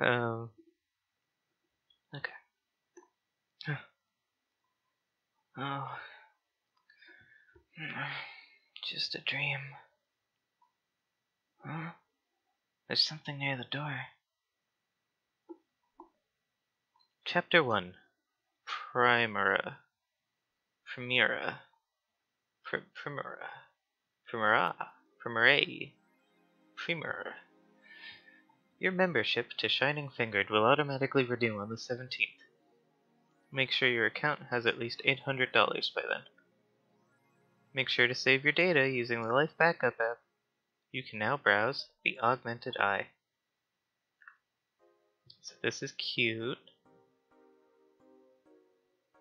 Um. Okay. Oh. Just a dream. Huh? There's something near the door. Chapter 1 Primera. Primera. Pr- Primera. Primera. Primera. Primer. Your membership to Shining Fingered will automatically renew on the 17th. Make sure your account has at least $800 by then. Make sure to save your data using the Life Backup app. You can now browse the Augmented Eye. So this is cute.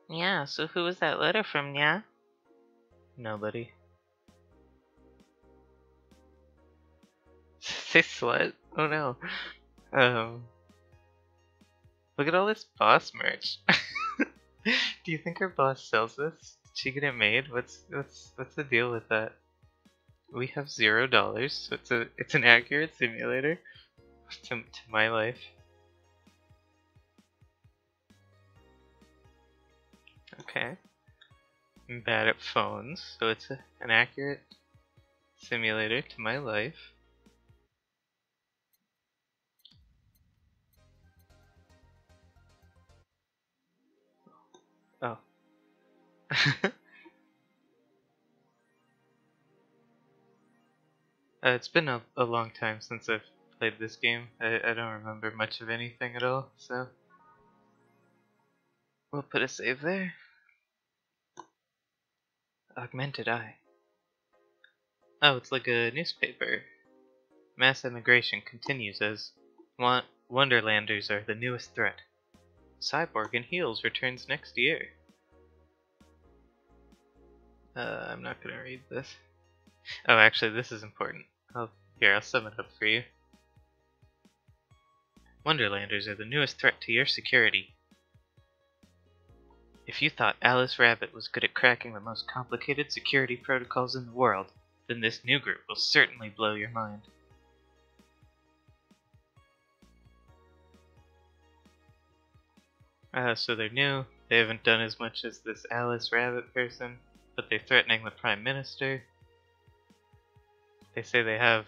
Yeah, so who was that letter from, yeah? Nobody. Say slut? Oh no. Um. Look at all this boss merch. Do you think our boss sells this? Did she get it made? What's what's what's the deal with that? We have zero dollars, so it's a it's an accurate simulator to, to my life. Okay. I'm bad at phones, so it's a, an accurate simulator to my life. uh, it's been a, a long time since I've played this game. I, I don't remember much of anything at all, so we'll put a save there. Augmented Eye. Oh, it's like a newspaper. Mass immigration continues as Wonderlanders are the newest threat. Cyborg in Heels returns next year. Uh, I'm not gonna read this. Oh, actually, this is important. Oh, here, I'll sum it up for you. Wonderlanders are the newest threat to your security. If you thought Alice Rabbit was good at cracking the most complicated security protocols in the world, then this new group will certainly blow your mind. Uh, so they're new. They haven't done as much as this Alice Rabbit person, but they're threatening the Prime Minister. They say they have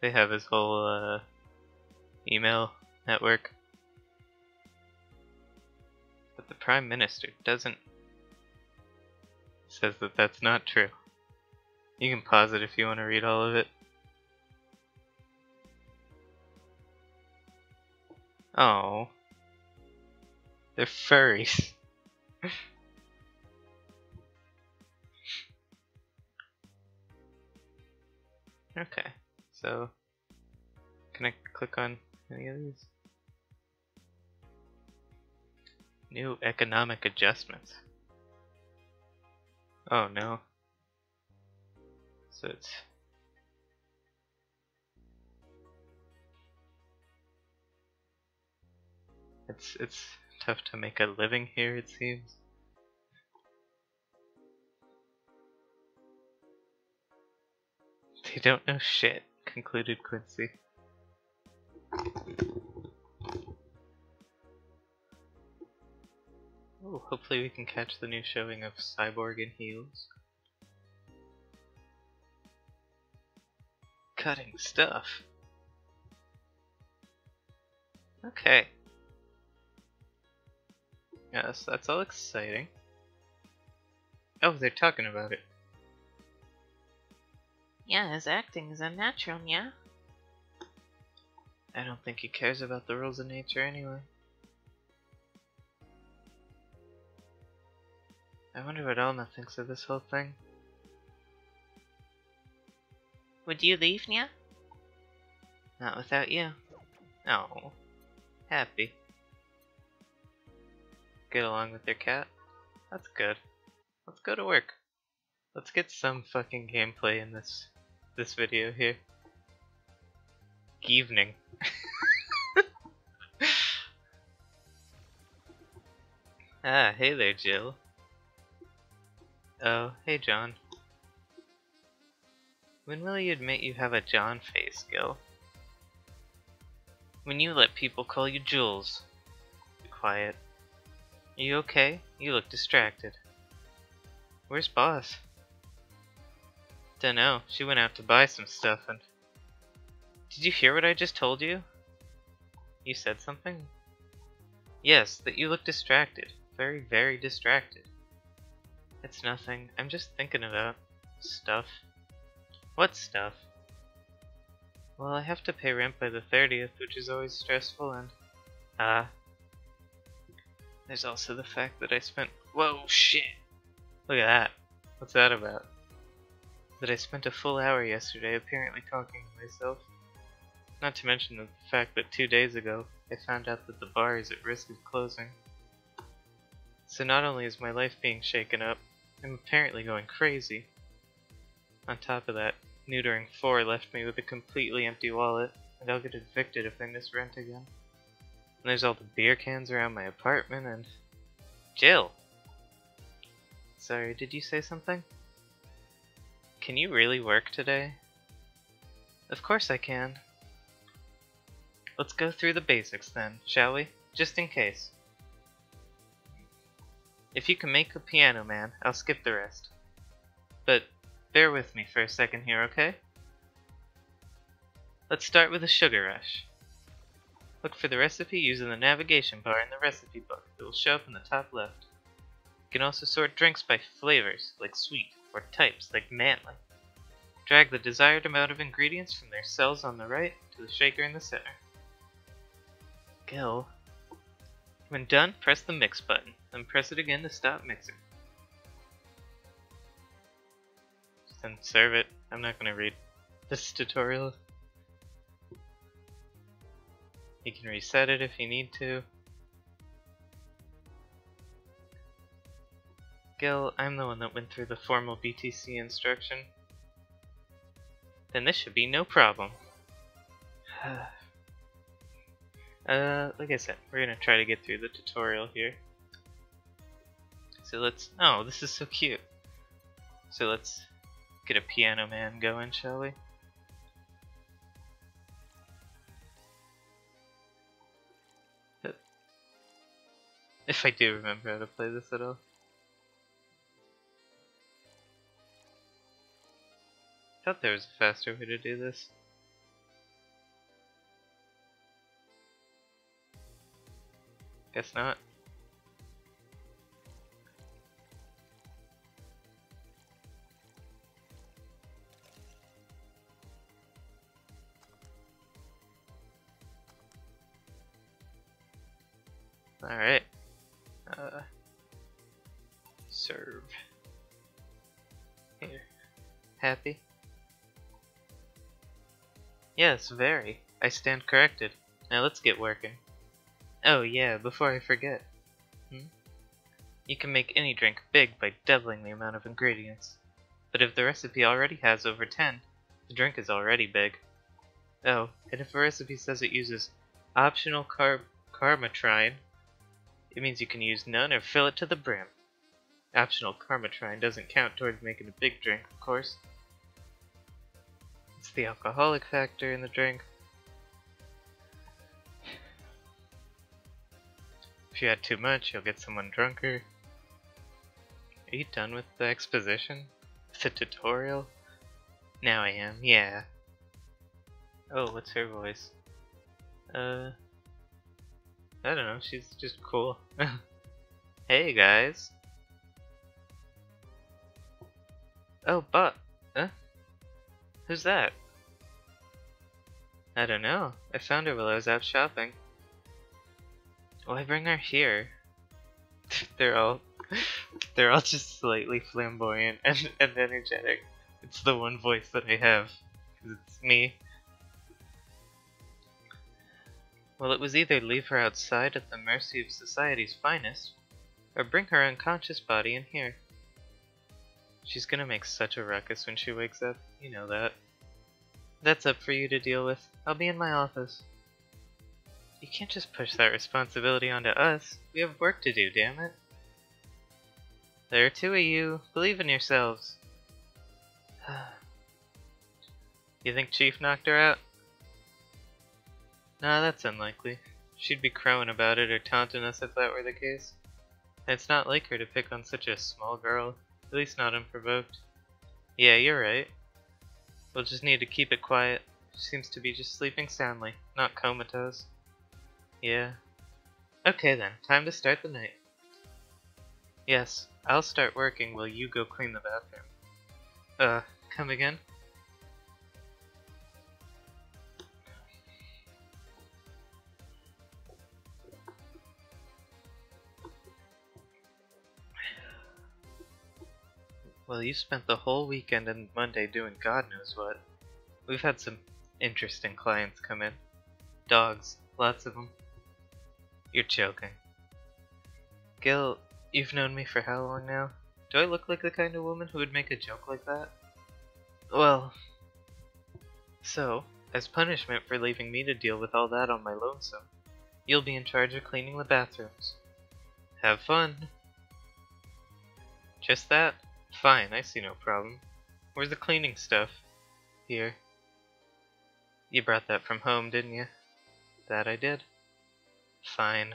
they have his whole uh, email network, but the Prime Minister doesn't. Says that that's not true. You can pause it if you want to read all of it. Oh. They're furries. okay, so can I click on any of these? New economic adjustments. Oh no. So it's it's it's tough to make a living here, it seems. They don't know shit, concluded Quincy. Oh, hopefully we can catch the new showing of Cyborg in Heels. Cutting stuff. Okay. Yes, that's all exciting. Oh, they're talking about it. Yeah, his acting is unnatural, yeah? I don't think he cares about the rules of nature anyway. I wonder what Alma thinks of this whole thing. Would you leave, Nya? Not without you. Oh. Happy. Get along with your cat? That's good. Let's go to work. Let's get some fucking gameplay in this this video here. Evening. ah, hey there, Jill. Oh, hey, John. When will you admit you have a John face, Gil? when you let people call you Jules. Quiet. Are you okay? You look distracted. Where's Boss? Dunno. She went out to buy some stuff and... Did you hear what I just told you? You said something? Yes, that you look distracted. Very, very distracted. It's nothing. I'm just thinking about stuff. What stuff? Well, I have to pay rent by the 30th, which is always stressful, and... Ah. Uh, there's also the fact that I spent... Whoa, shit! Look at that. What's that about? That I spent a full hour yesterday apparently talking to myself. Not to mention the fact that two days ago, I found out that the bar is at risk of closing. So not only is my life being shaken up, I'm apparently going crazy. On top of that, neutering Fore left me with a completely empty wallet, and I'll get evicted if I miss rent again. And there's all the beer cans around my apartment and... Jill! Sorry, did you say something? Can you really work today? Of course I can. Let's go through the basics then, shall we? Just in case. If you can make a piano man, I'll skip the rest. But bear with me for a second here, okay? Let's start with a sugar rush. Look for the recipe using the navigation bar in the recipe book. It will show up in the top left. You can also sort drinks by flavors, like sweet, or types, like manly. Drag the desired amount of ingredients from their cells on the right to the shaker in the center. Go. When done, press the mix button, then press it again to stop mixing. Then serve it. I'm not gonna read this tutorial. You can reset it if you need to. Gil, I'm the one that went through the formal BTC instruction. Then this should be no problem. Uh, like I said, we're gonna try to get through the tutorial here. So let's, oh, this is so cute. So let's get a piano man going, shall we? If I do remember how to play this at all. Thought there was a faster way to do this. Guess not. Yes, very. I stand corrected. Now let's get working. Oh yeah, before I forget. Hmm? You can make any drink big by doubling the amount of ingredients. But if the recipe already has over 10, the drink is already big. Oh, and if a recipe says it uses optional carb Karmotrine, it means you can use none or fill it to the brim. Optional Karmotrine doesn't count towards making a big drink, of course. The alcoholic factor in the drink. If you add too much, you'll get someone drunker. Are you done with the exposition? The tutorial? Now I am, yeah. Oh, what's her voice? Uh... I don't know, she's just cool. hey guys! Oh, but... Who's that? I don't know. I found her while I was out shopping. Why bring her here? they're all they're all just slightly flamboyant and, and energetic. It's the one voice that I have. Cause it's me. Well, it was either leave her outside at the mercy of society's finest, or bring her unconscious body in here. She's gonna make such a ruckus when she wakes up, you know that. That's up for you to deal with. I'll be in my office. You can't just push that responsibility onto us. We have work to do, damn it. There are two of you. Believe in yourselves. you think Chief knocked her out? Nah, that's unlikely. She'd be crowing about it or taunting us if that were the case. And it's not like her to pick on such a small girl, at least not unprovoked. Yeah, you're right. We'll just need to keep it quiet. She seems to be just sleeping soundly, not comatose. Yeah. Okay then, time to start the night. Yes, I'll start working while you go clean the bathroom. Uh, come again? Well, you spent the whole weekend and Monday doing God knows what. We've had some interesting clients come in. Dogs, lots of them. You're joking. Gil, you've known me for how long now? Do I look like the kind of woman who would make a joke like that? Well, so, as punishment for leaving me to deal with all that on my lonesome, you'll be in charge of cleaning the bathrooms. Have fun. Just that? Fine, I see no problem. Where's the cleaning stuff? Here. You brought that from home, didn't you? That I did. Fine.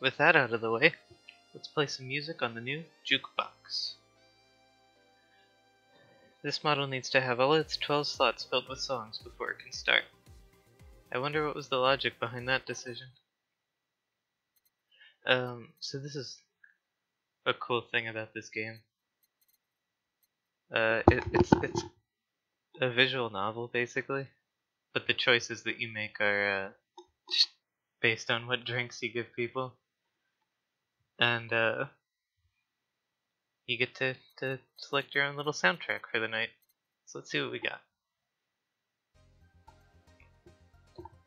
With that out of the way, let's play some music on the new jukebox. This model needs to have all its 12 slots filled with songs before it can start. I wonder what was the logic behind that decision. Um, so this is a cool thing about this game. Uh, it, it's it's a visual novel basically, but the choices that you make are uh, based on what drinks you give people, and uh, you get to to select your own little soundtrack for the night. So let's see what we got.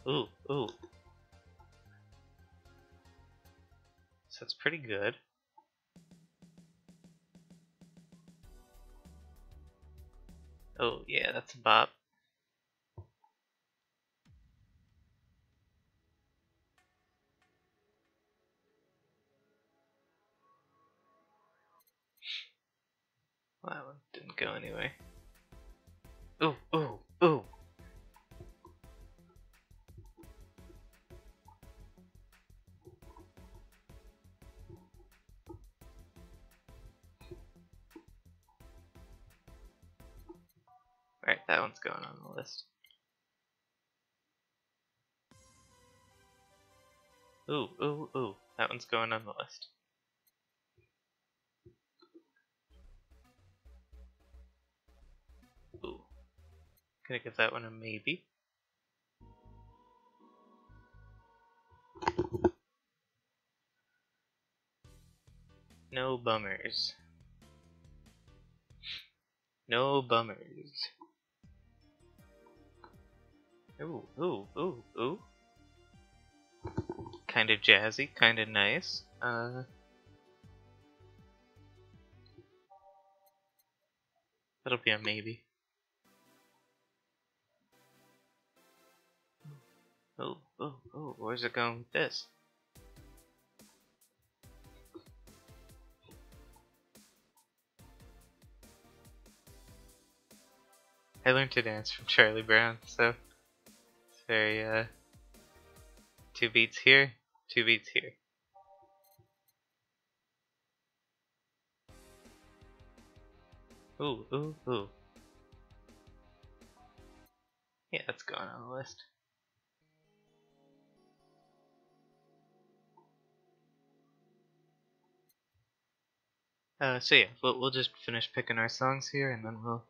Ooh, ooh. So it's pretty good. Oh, yeah, that's a bop. One didn't go anywhere. Ooh, ooh, ooh. That one's going on the list. Ooh, ooh, ooh. That one's going on the list. Ooh. Gonna give that one a maybe. No bummers. No bummers. Ooh, ooh, ooh, ooh. Kind of jazzy, kind of nice. Uh, that'll be a maybe. Oh, oh, oh, where's it going with this? I learned to dance from Charlie Brown, so very, uh, two beats here, two beats here. Ooh, ooh, ooh. Yeah, that's going on the list. Uh, so yeah, we'll, we'll just finish picking our songs here, and then we'll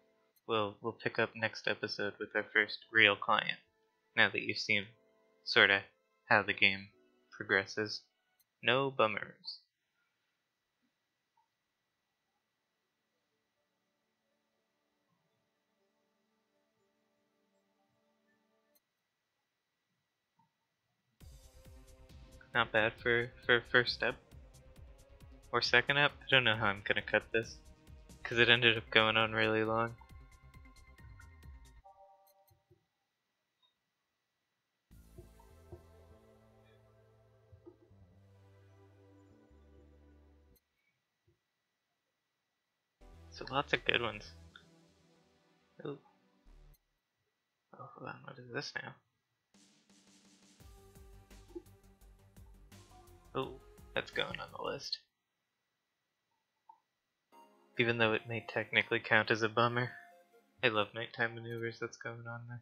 we'll we'll pick up next episode with our first real client. Now that you've seen sort of how the game progresses, no bummers. Not bad for for first step or second up. I don't know how I'm gonna cut this because it ended up going on really long. So lots of good ones. Ooh. Oh, hold on, what is this now? Oh, that's going on the list. Even though it may technically count as a bummer. I love nighttime maneuvers that's going on there.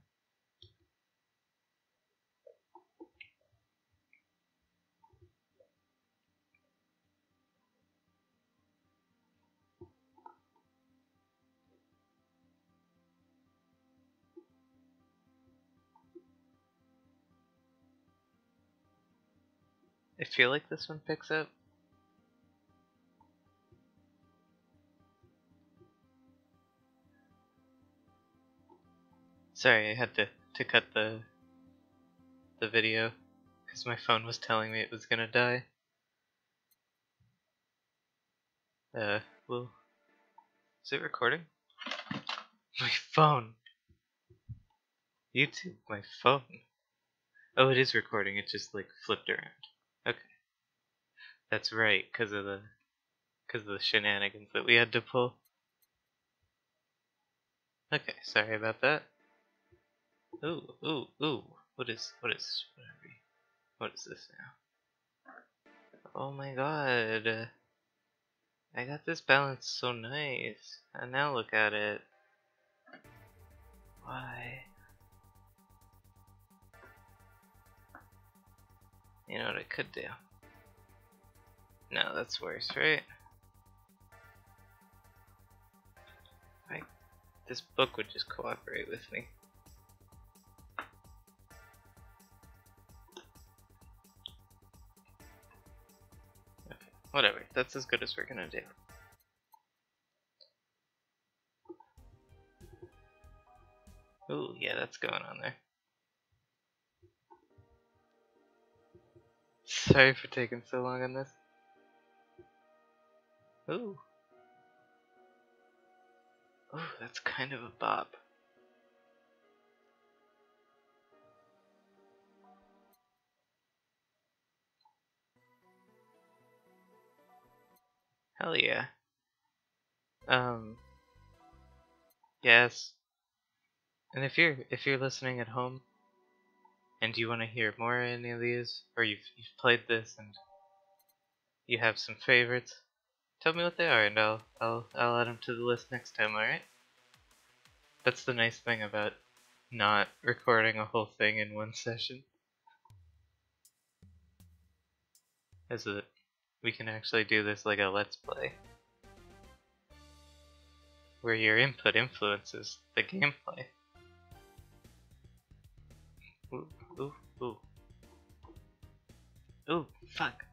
I feel like this one picks up. Sorry, I had to, to cut the the video because my phone was telling me it was gonna die. Uh, well, is it recording? My phone. YouTube, my phone. Oh, it is recording. It just like flipped around. That's right, cause of the, cause of the shenanigans that we had to pull. Okay, sorry about that. Ooh, ooh, ooh. What is, what is, what is this now? Oh my god. I got this balance so nice. And now look at it. Why? You know what I could do? No, that's worse, right? Like, this book would just cooperate with me. Okay, whatever, that's as good as we're gonna do. Ooh, yeah, that's going on there. Sorry for taking so long on this. Ooh. Ooh, that's kind of a bop. Hell yeah. Um. Yes. And if you're if you're listening at home, and you want to hear more of any of these, or you've you've played this and you have some favorites, tell me what they are, and I'll I'll I'll add them to the list next time. All right. That's the nice thing about not recording a whole thing in one session. Is that we can actually do this like a let's play. Where your input influences the gameplay. Ooh, ooh, ooh. Ooh, fuck.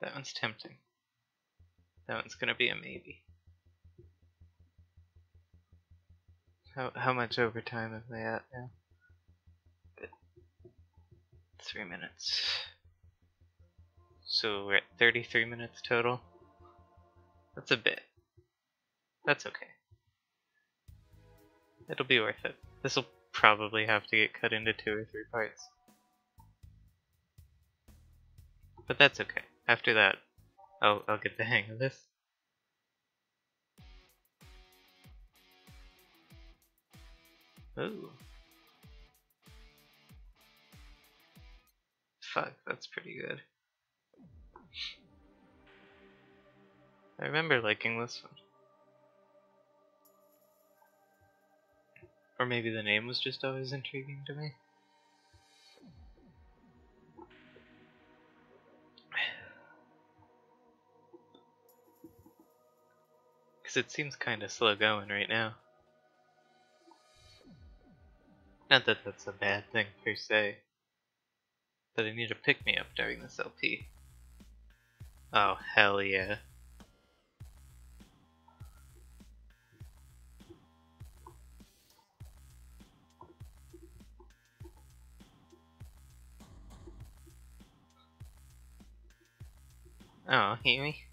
That one's tempting. That one's gonna be a maybe. How how much overtime am I at now? Good. Three minutes. So we're at 33 minutes total. That's a bit. That's okay. It'll be worth it. This'll probably have to get cut into two or three parts. But that's okay. After that, I'll, I'll get the hang of this. Ooh. Fuck, that's pretty good. I remember liking this one. Or maybe the name was just always intriguing to me. Because it seems kind of slow going right now. Not that that's a bad thing per se, but I need to pick me up during this LP. Oh, hell yeah. Oh, hear me?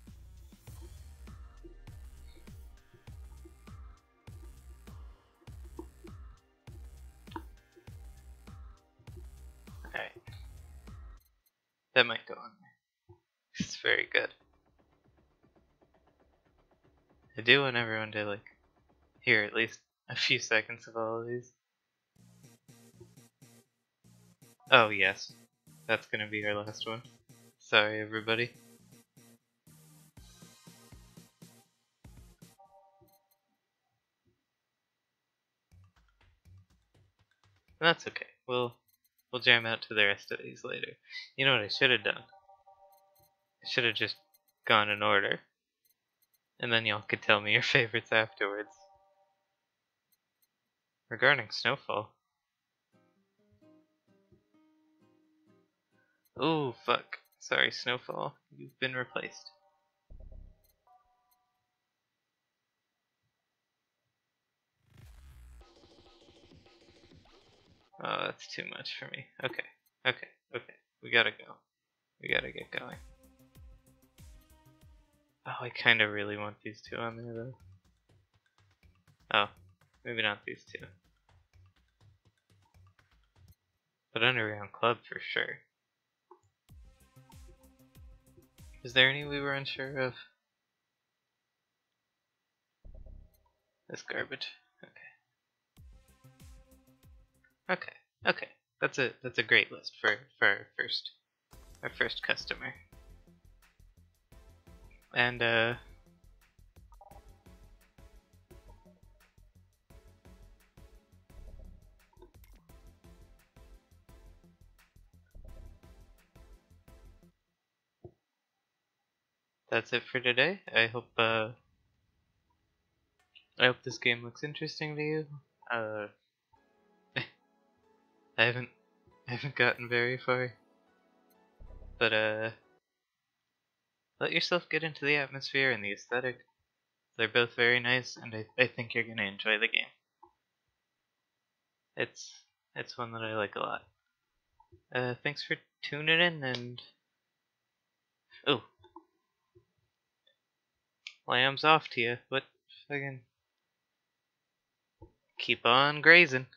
Do want everyone to like hear at least a few seconds of all of these. Oh yes, that's gonna be our last one. Sorry everybody. That's okay. We'll we'll jam out to the rest of these later. You know what I should have done? I should have just gone in order. And then y'all could tell me your favorites afterwards. Regarding Snowfall. Oh, fuck. Sorry, Snowfall. You've been replaced. Oh, that's too much for me. Okay, okay, okay. We gotta go. We gotta get going. Oh, I kind of really want these two on there, though. Oh, maybe not these two. But Underground Club for sure. Is there any we were unsure of? This garbage. Okay. Okay. Okay. That's a that's a great list for for our first our first customer. And uh that's it for today. I hope uh, I hope this game looks interesting to you. Uh, I haven't I haven't gotten very far, but uh, let yourself get into the atmosphere and the aesthetic. They're both very nice, and I I think you're gonna enjoy the game. It's it's one that I like a lot. Uh, thanks for tuning in, and oh, lambs off to you. But fucking keep on grazing.